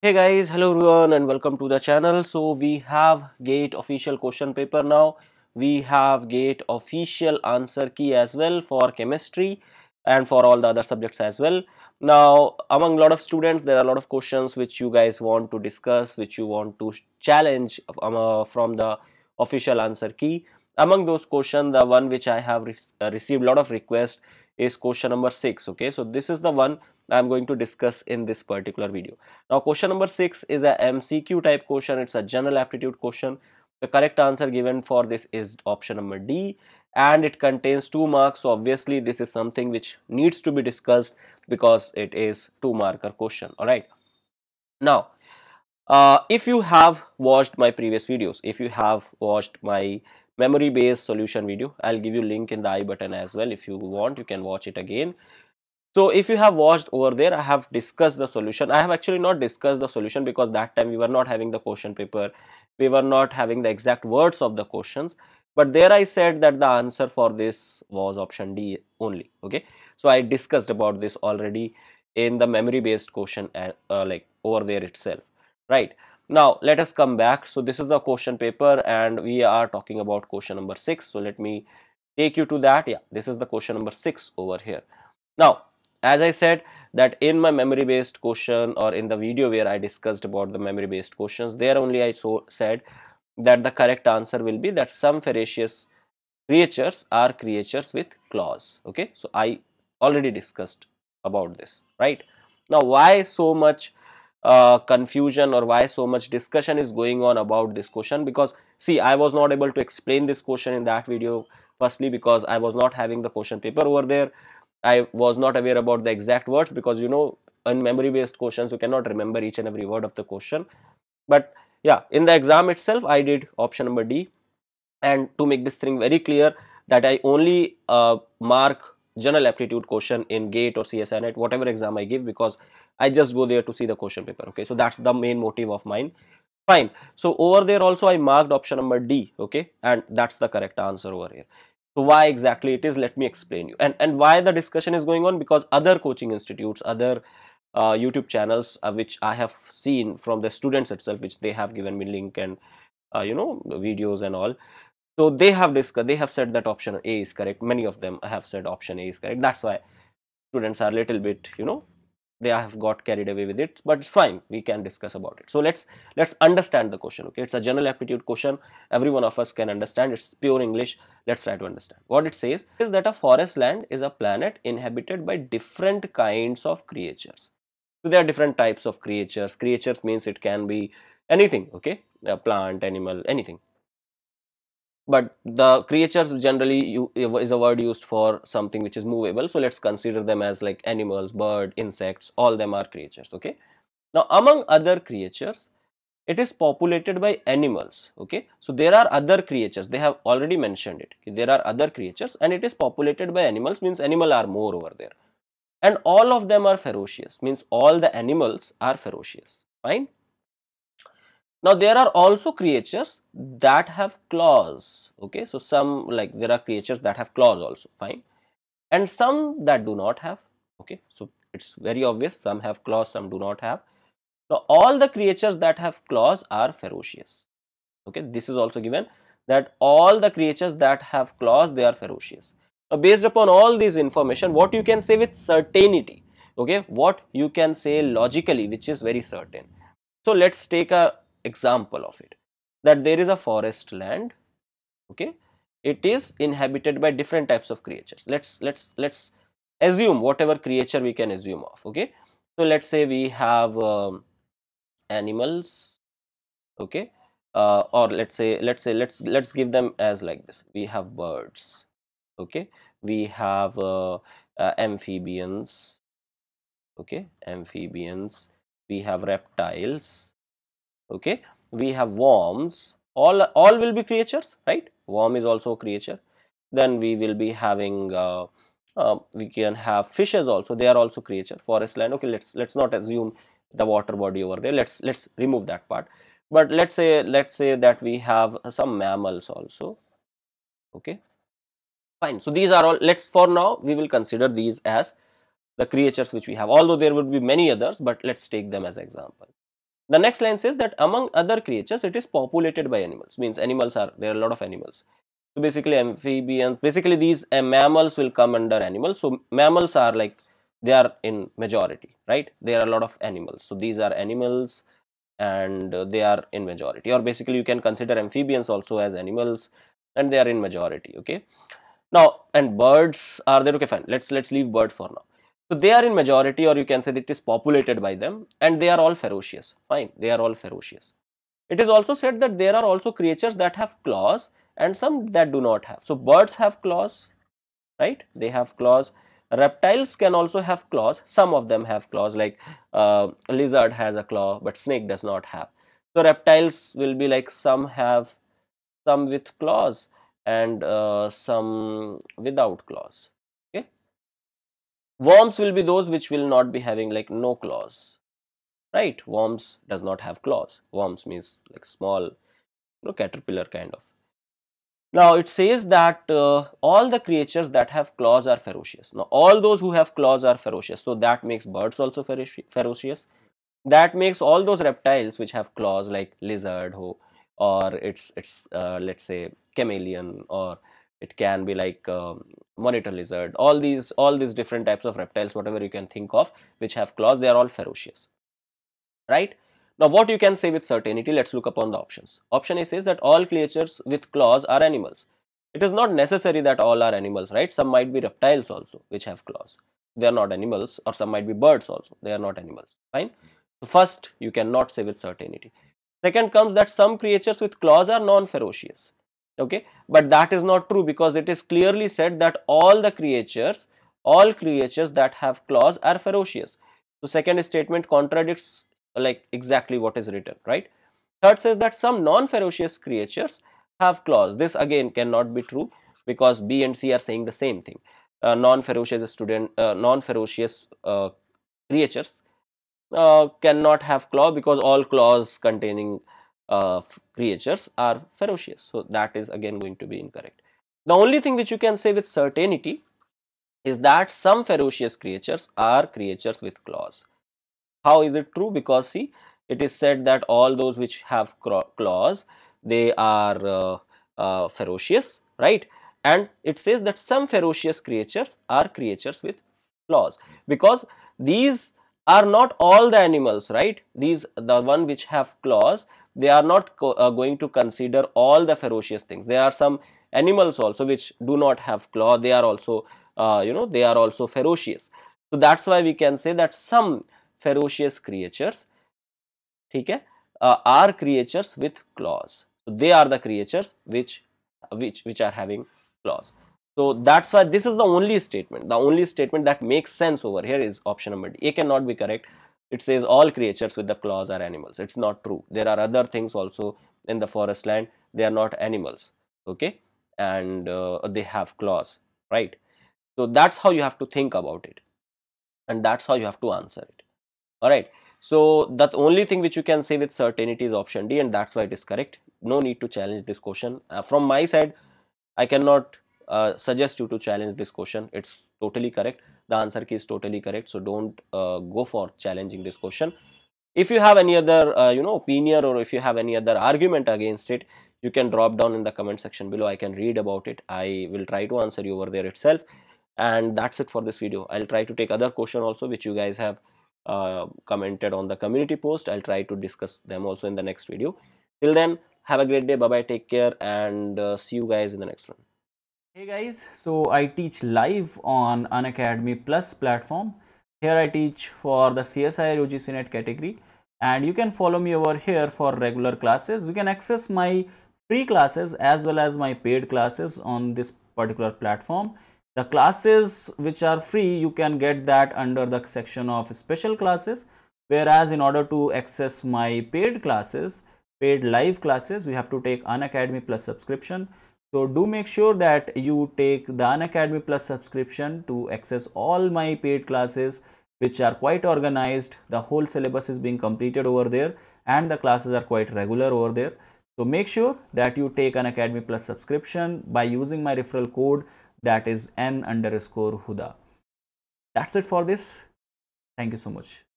Hey guys, hello everyone and welcome to the channel. So we have GATE official question paper now. We have GATE official answer key as well for chemistry and for all the other subjects as well. Now among a lot of students there are a lot of questions which you guys want to discuss, which you want to challenge um, uh, from the official answer key. Among those questions the one which I have re uh, received a lot of requests is question number 6 okay. So this is the one I am going to discuss in this particular video. Now question number 6 is a MCQ type question. It's a general aptitude question. The correct answer given for this is option number D and it contains 2 marks. So obviously this is something which needs to be discussed because it is 2 marker question. Alright. Now uh, if you have watched my previous videos, if you have watched my memory based solution video, I'll give you link in the i button as well. If you want you can watch it again so if you have watched over there, I have discussed the solution. I have actually not discussed the solution because that time we were not having the question paper. We were not having the exact words of the questions. But there I said that the answer for this was option D only. Okay. So I discussed about this already in the memory based question uh, uh, like over there itself. Right. Now let us come back. So this is the question paper and we are talking about question number 6. So let me take you to that. Yeah, this is the question number 6 over here. Now as I said that in my memory based question or in the video where I discussed about the memory based questions there only I so said that the correct answer will be that some ferocious creatures are creatures with claws okay? So I already discussed about this right? Now why so much uh, confusion or why so much discussion is going on about this question? Because see I was not able to explain this question in that video firstly because I was not having the question paper over there I was not aware about the exact words because you know in memory based questions you cannot remember each and every word of the question. But yeah in the exam itself I did option number D. And to make this thing very clear that I only uh, mark general aptitude question in GATE or CSIR net whatever exam I give because I just go there to see the question paper okay? So that's the main motive of mine. Fine. So over there also I marked option number D okay? And that's the correct answer over here so why exactly it is, let me explain you. And, and why the discussion is going on because other coaching institutes, other uh, YouTube channels uh, which I have seen from the students itself, which they have given me link and uh, you know videos and all. So they have discussed, they have said that option A is correct. Many of them have said option A is correct. That's why students are a little bit you know they have got carried away with it but it's fine. We can discuss about it. So let's let's understand the question okay? It's a general aptitude question. Every one of us can understand. It's pure english. Let's try to understand. What it says is that a forest land is a planet inhabited by different kinds of creatures. So there are different types of creatures. Creatures means it can be anything okay? A plant animal anything but the creatures generally is a word used for something which is movable. So let's consider them as like animals bird insects all them are creatures okay? Now among other creatures it is populated by animals okay? So there are other creatures. They have already mentioned it. Okay? there are other creatures and it is populated by animals means animal are more over there. And all of them are ferocious means all the animals are ferocious. Fine now there are also creatures that have claws. Okay, so some like there are creatures that have claws also fine, and some that do not have. Okay, so it's very obvious some have claws, some do not have. Now all the creatures that have claws are ferocious. Okay, this is also given that all the creatures that have claws they are ferocious. Now based upon all this information, what you can say with certainty. Okay, what you can say logically, which is very certain. So let's take a example of it that there is a forest land okay? It is inhabited by different types of creatures. Let's let's let's assume whatever creature we can assume of okay? So let's say we have um, animals okay? Uh, or let's say let's say let's let's give them as like this. We have birds okay? We have uh, uh, amphibians okay? Amphibians. We have reptiles okay? We have worms. All all will be creatures right? Worm is also a creature. Then we will be having uh, uh, we can have fishes also. They are also creature. Forest land. Okay let's let's not assume the water body over there. Let's let's remove that part. But let's say let's say that we have some mammals also. Okay? Fine. So these are all let's for now we will consider these as the creatures which we have. Although there would be many others but let's take them as example The next line says that among other creatures, it is populated by animals. Means animals are there are a lot of animals. So basically, amphibians. Basically, these uh, mammals will come under animals. So mammals are like they are in majority, right? There are a lot of animals. So these are animals, and uh, they are in majority. Or basically, you can consider amphibians also as animals, and they are in majority. Okay. Now, and birds are there. Okay, fine. Let's let's leave bird for now. So they are in majority or you can say it is populated by them and they are all ferocious. Fine, they are all ferocious. It is also said that there are also creatures that have claws and some that do not have. So birds have claws, right? They have claws. Reptiles can also have claws. Some of them have claws like uh, lizard has a claw but snake does not have. So reptiles will be like some have some with claws and uh, some without claws worms will be those which will not be having like no claws right? Worms does not have claws. Worms means like small you know caterpillar kind of. Now it says that uh, all the creatures that have claws are ferocious. Now all those who have claws are ferocious. So that makes birds also ferocious that makes all those reptiles which have claws like lizard or it's it's uh, let's say chameleon or it can be like um, monitor lizard. All these all these different types of reptiles whatever you can think of which have claws they are all ferocious. Right? Now what you can say with certainty let's look upon the options. Option a says that all creatures with claws are animals. It is not necessary that all are animals right? Some might be reptiles also which have claws. They are not animals or some might be birds also. They are not animals. Fine? So first you cannot say with certainty. Second comes that some creatures with claws are non-ferocious okay? But that is not true because it is clearly said that all the creatures all creatures that have claws are ferocious. So second statement contradicts like exactly what is written right? Third says that some non-ferocious creatures have claws. This again cannot be true because b and c are saying the same thing. Uh, non-ferocious student uh, non-ferocious uh, creatures uh, cannot have claw because all claws containing uh, creatures are ferocious. So that is again going to be incorrect. The only thing which you can say with certainty is that some ferocious creatures are creatures with claws. How is it true? Because see, it is said that all those which have claws, they are uh, uh, ferocious, right? And it says that some ferocious creatures are creatures with claws because these are not all the animals, right? These, the one which have claws, they are not uh, going to consider all the ferocious things. There are some animals also which do not have claw. They are also uh, you know they are also ferocious. So that's why we can say that some ferocious creatures okay, uh, are creatures with claws. So they are the creatures which which which are having claws. So that's why this is the only statement. The only statement that makes sense over here is option number d. A cannot be correct it says all creatures with the claws are animals. It's not true. There are other things also in the forest land. They are not animals okay? And uh, they have claws right? So that's how you have to think about it. And that's how you have to answer it. All right so the only thing which you can say with certainty is option d and that's why it is correct. No need to challenge this question. Uh, from my side i cannot uh, suggest you to challenge this question. It's totally correct the answer key is totally correct. So don't uh, go for challenging this question. If you have any other uh, you know opinion or if you have any other argument against it you can drop down in the comment section below. I can read about it. I will try to answer you over there itself. And that's it for this video. I'll try to take other question also which you guys have uh, commented on the community post. I'll try to discuss them also in the next video. Till then have a great day. Bye bye take care and uh, see you guys in the next one Hey guys, so I teach live on Unacademy Plus platform. Here I teach for the CSIR UGC NET category and you can follow me over here for regular classes. You can access my free classes as well as my paid classes on this particular platform. The classes which are free, you can get that under the section of special classes. Whereas in order to access my paid classes, paid live classes, you have to take Unacademy Plus subscription so do make sure that you take the Unacademy Plus subscription to access all my paid classes which are quite organized. The whole syllabus is being completed over there and the classes are quite regular over there. So make sure that you take Unacademy Plus subscription by using my referral code that is n underscore huda. That's it for this. Thank you so much.